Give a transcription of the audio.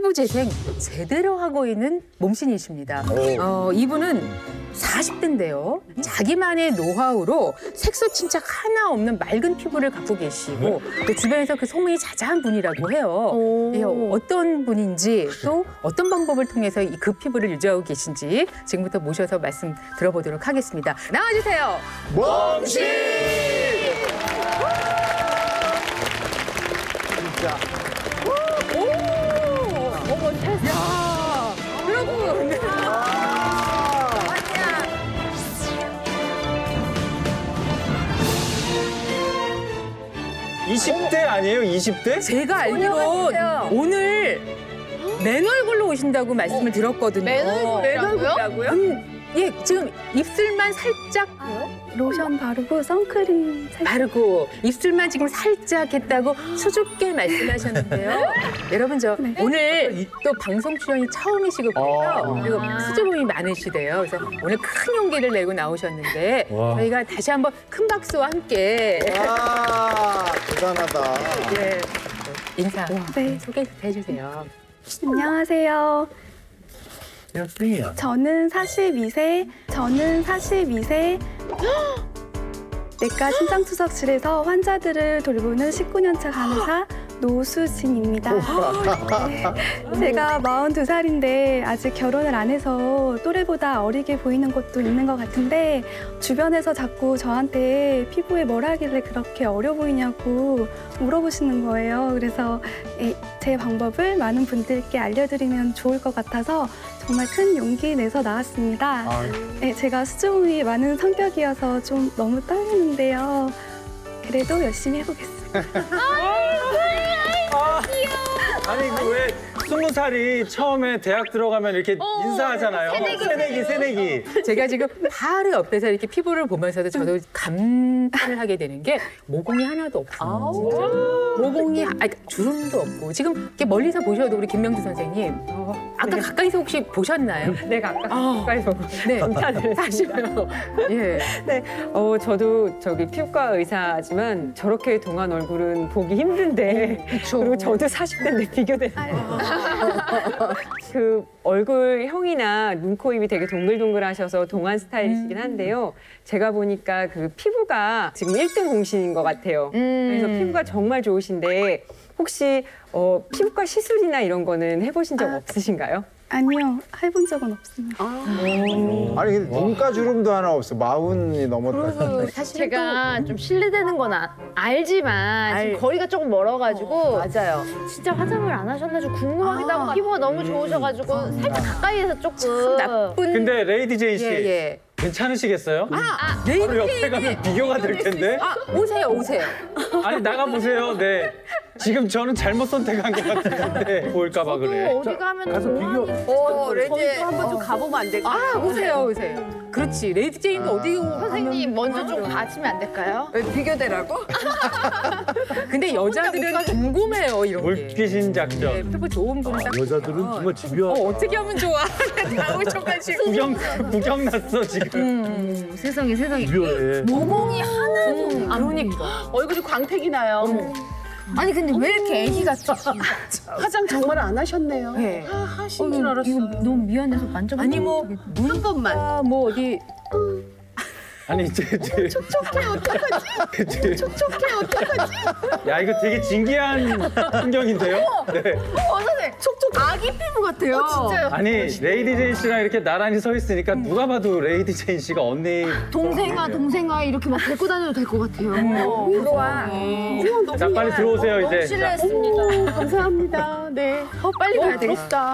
피부 재생 제대로 하고 있는 몸신이십니다. 어, 이분은 40대인데요. 자기만의 노하우로 색소 침착 하나 없는 맑은 피부를 갖고 계시고 또 주변에서 그 소문이 자자한 분이라고 해요. 예, 어떤 분인지 또 어떤 방법을 통해서 이 그 피부를 유지하고 계신지 지금부터 모셔서 말씀 들어보도록 하겠습니다. 나와주세요. 몸신! 진짜. 20대 아니에요? 20대? 제가 알기로 오늘 맨 얼굴로 오신다고 말씀을 들었거든요. 맨 얼굴이라고요? 음, 예, 지금 입술만 살짝 로션 바르고 선크림 살 바르고 입술만 지금 살짝 했다고 수줍게 말씀하셨는데요. 여러분 저 네. 오늘 또 방송 출연이 처음이시고 그래서 그리고 수줍음이 많으시대요. 그래서 오늘 큰 용기를 내고 나오셨는데 와. 저희가 다시 한번 큰 박수와 함께 와, 대단하다. 예, 인사 네. 소개 해주세요. 안녕하세요. 몇 등이야? 저는 42세, 저는 42세 내과 심장투석실에서 환자들을 돌보는 19년차 간호사 노수진입니다. 네, 제가 42살인데 아직 결혼을 안 해서 또래보다 어리게 보이는 것도 있는 것 같은데 주변에서 자꾸 저한테 피부에 뭘 하길래 그렇게 어려 보이냐고 물어보시는 거예요. 그래서 예, 제 방법을 많은 분들께 알려드리면 좋을 것 같아서 정말 큰 용기 내서 나왔습니다. 네, 제가 수줍음이 많은 성격이어서 좀 너무 떨리는데요. 그래도 열심히 해보겠습니다. 아 니, 그왜 스무 살이 처음에 대학 들어가면 이렇게 인사하잖아요. 새내기, 새내기. 제가 지금 바로 옆에서 이렇게 피부를 보면서도 저도 감탄을 하게 되는 게 모공이 하나도 없어요. 진짜. 모공이 아, 주름도 없고 지금 이렇게 멀리서 보셔도 우리 김명주 선생님 아까 가까이서 혹시 보셨나요? 내가 아까 아. 가까이 보고 네, 감탄을 사실요. 예. 어 저도 저기 피부과 의사지만 저렇게 동안 얼굴은 보기 힘든데 그리고 저도 40대인데 비교되는 그 얼굴형이나 눈, 코, 입이 되게 동글동글하셔서 동안 스타일이시긴 한데요. 제가 보니까 그 피부가 지금 1등 공신인 것 같아요. 그래서 피부가 정말 좋으신데 혹시 어, 피부과 시술이나 이런 거는 해보신 적 없으신가요? 아니요, 해본 적은 없습니다. 아니 근데 눈가 주름도 하나 없어. 마흔이 넘었다. 사실 제가 좀 실례되는 건 아- 알지만 지금 거리가 조금 멀어가지고 맞아요. 진짜 화장을 안 하셨나 좀 궁금하기도 하고 피부가 너무 좋으셔가지고 살짝 가까이에서 조금 나쁜 근데 레이디 제인 씨, 예, 예. 괜찮으시겠어요? 아, 바로 옆에 가면 비교가 될 텐데. 아, 오세요, 오세요. 아니, 나가 보세요. 네. 지금 저는 잘못 선택한 것 같은데 보일까 봐 그래. 어디 가면 동안이 어, 레이디 한번 좀 가보면 안 될까요? 아, 오세요, 오세요. 그렇지. 레이디 제인은 어디 선생님 먼저 좀 가시면 안 될까요? 비교되라고? 근데 여자들은 궁금해요, 이런 게. 물귀신 네, 작전. 피부 좋은 분을 딱 여자들은 보면 정말 집요하다. 어, 어떻게 하면 좋아? 나오셔가지고. 구경, 구경 났어, 지금. 세상에 세상에 집요해. 모공이 하나도 안 그러니까. 얼굴이 광택이 나요. 아니, 근데 왜 이렇게 애기 같아? 화장 정말 안 하셨네요. 네. 하신 줄 알았어요. 이거 너무 미안해서 만져보고 아니, 뭐, 한 번만. 아, 뭐, 어디. 아니, 이제. 이제 촉촉해, 어떡하지? 촉촉해, 어떡하지? 야, 이거 되게 진기한 풍경인데요? 네. 촉촉 아기 피부 같아요. 진짜요. 아니, 레이디 제인 씨랑 이렇게 나란히 서 있으니까 누가 봐도 레이디 제인 씨가 언니. 동생아 동생아 이렇게 막 데리고 다녀도 될 것 같아요. 이거 와. 자, 빨리 들어오세요, 이제. 자. 실례했습니다. 감사합니다. 네. 어, 빨리 가야 되겠다.